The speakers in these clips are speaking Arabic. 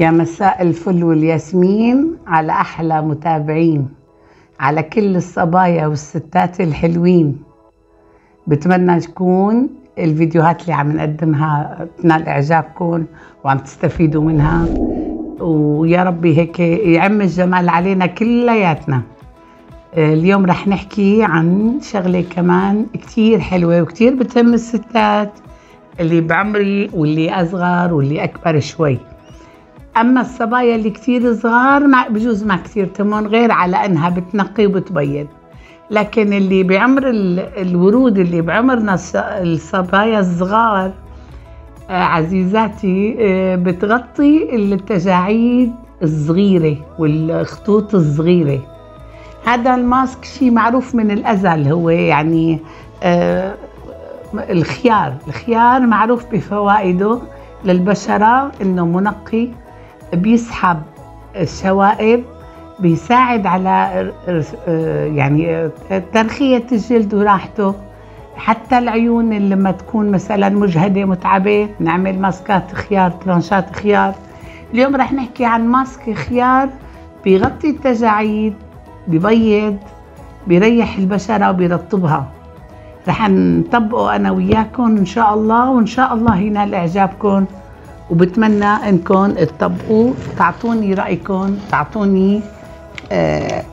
يا مساء الفل والياسمين على أحلى متابعين على كل الصبايا والستات الحلوين. بتمنى تكون الفيديوهات اللي عم نقدمها تنال إعجابكم وعم تستفيدوا منها. ويا ربي هيك يعم الجمال علينا كلياتنا. اليوم رح نحكي عن شغلة كمان كتير حلوة وكتير بتهم الستات اللي بعمري واللي أصغر واللي أكبر شوي. أما الصبايا اللي كثير صغار ما بجوز ما كثير تمون غير على إنها بتنقي وبتبيض. لكن اللي بعمر الورود اللي بعمرنا الصبايا الصغار آه، عزيزاتي آه، بتغطي التجاعيد الصغيرة والخطوط الصغيرة. هذا الماسك شيء معروف من الأزل هو يعني آه، الخيار. الخيار معروف بفوائده للبشرة إنه منقي بيسحب الشوائب بيساعد على يعني ترخية الجلد وراحته. حتى العيون اللي لما تكون مثلا مجهدة متعبة نعمل ماسكات خيار ترانشات خيار. اليوم رح نحكي عن ماسك خيار بيغطي التجاعيد ببيض بيريح البشرة وبيرطبها. رح نطبقه أنا وياكم إن شاء الله وإن شاء الله ينال إعجابكم وبتمنى إنكم تطبقوه تعطوني رأيكم تعطوني آه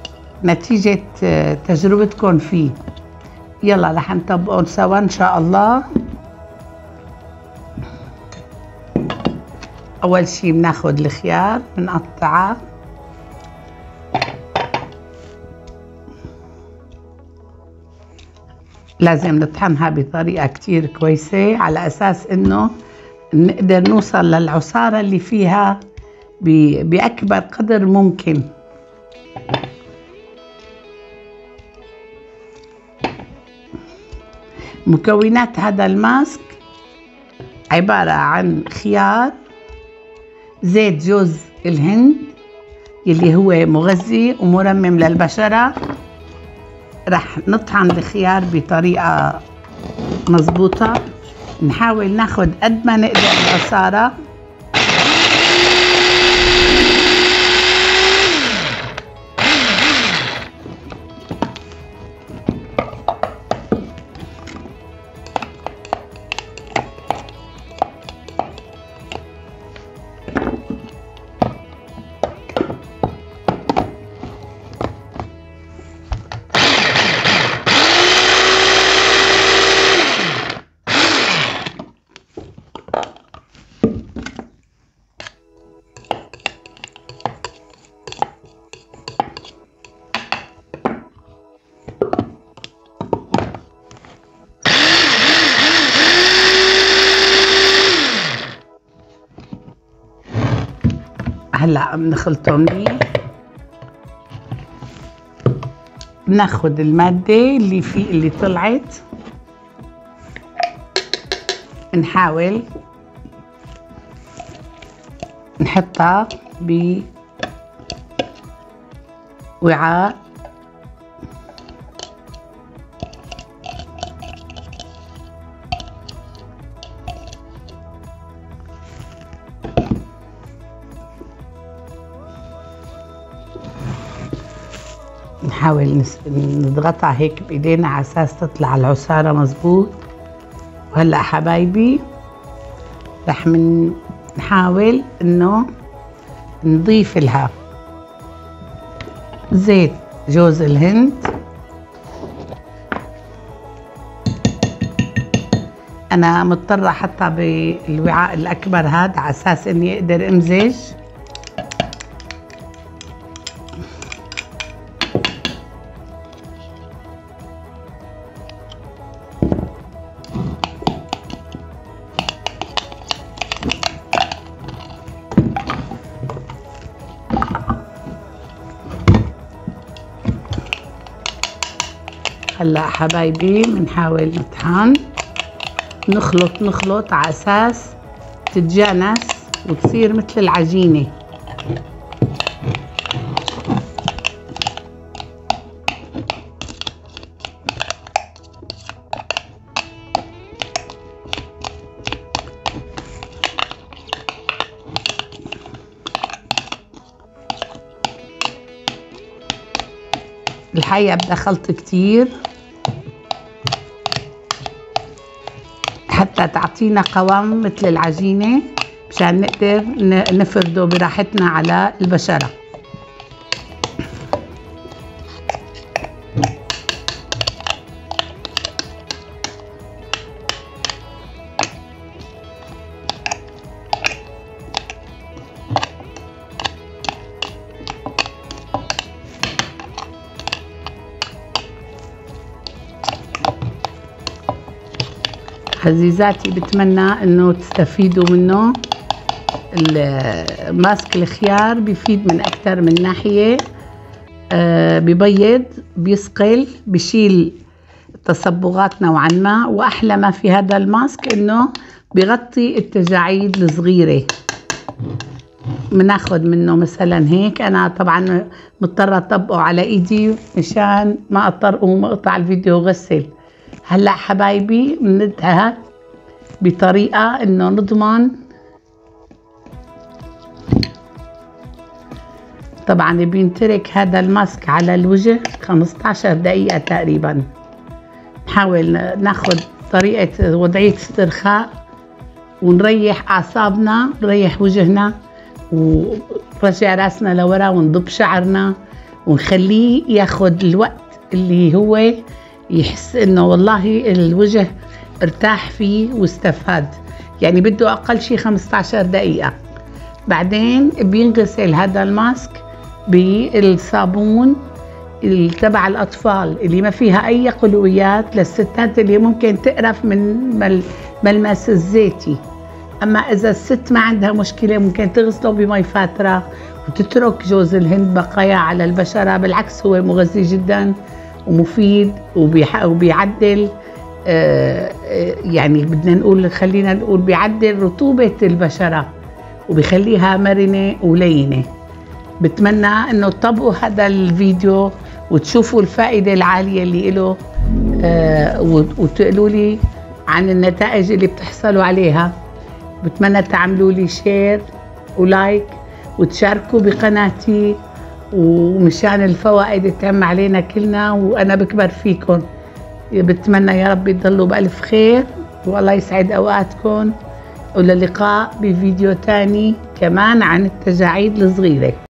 نتيجة آه تجربتكم فيه. يلا رح نطبقهم سوا إن شاء الله. أول شي بناخد الخيار بنقطعه لازم نطحنها بطريقة كتير كويسة على أساس إنه نقدر نوصل للعصارة اللي فيها بأكبر قدر ممكن. مكونات هذا الماسك عبارة عن خيار زيت جوز الهند اللي هو مغذي ومرمم للبشرة. رح نطحن الخيار بطريقة مضبوطة. نحاول ناخد قد ما نقدر العصارة هلا بنخلطه منيح بناخد المادة اللي في اللي طلعت. نحاول نحطها بوعاء نحاول نضغطها هيك بإيدينا على أساس تطلع العصارة مزبوط. وهلأ حبايبي رح من نحاول إنه نضيف لها زيت جوز الهند. أنا مضطرة أحطها بالوعاء الأكبر هذا على أساس إني أقدر أمزج. هلا حبايبي بنحاول نطحن. نخلط نخلط على أساس تتجانس وتصير مثل العجينة. الحقيقة بدي خلط كتير. حتى تعطينا قوام مثل العجينة مشان نقدر نفرده براحتنا على البشرة. عزيزاتي بتمنى إنه تستفيدوا منه. ماسك الخيار بيفيد من أكثر من ناحية. آه ببيض بيسقل بشيل تصبغات نوعا ما. وأحلى ما في هذا الماسك إنه بغطي التجاعيد الصغيرة. بناخذ منه مثلا هيك. أنا طبعا مضطرة أطبقه على إيدي مشان ما أضطر أقوم أقطع الفيديو وغسل. هلا حبايبي بندهن بطريقة إنه نضمن. طبعا بينترك هذا الماسك على الوجه 15 دقيقة تقريبا. نحاول ناخد طريقة وضعية استرخاء ونريح أعصابنا نريح وجهنا ونرجع راسنا لورا ونضب شعرنا ونخليه ياخد الوقت اللي هو يحس إنه والله الوجه ارتاح فيه واستفاد. يعني بده أقل شيء 15 دقيقة. بعدين بينغسل هذا الماسك بالصابون تبع الأطفال اللي ما فيها أي قلويات للستات اللي ممكن تقرف من ملمس الزيتي. أما إذا الست ما عندها مشكلة ممكن تغسله بمي فاترة وتترك جوز الهند بقايا على البشرة. بالعكس هو مغذي جدا. ومفيد وبيعدل آه، آه، يعني بدنا نقول خلينا نقول بيعدل رطوبة البشرة وبيخليها مرنة ولينة. بتمنى إنه تطبقوا هذا الفيديو وتشوفوا الفائدة العالية اللي له آه، وتقولوا لي عن النتائج اللي بتحصلوا عليها. بتمنى تعملوا لي share و like وتشاركوا بقناتي ومشان الفوائد تتم علينا كلنا وأنا بكبر فيكم. بتمنى يا رب تضلوا بألف خير والله يسعد أوقاتكم. وللقاء بفيديو تاني كمان عن التجاعيد الصغيرة.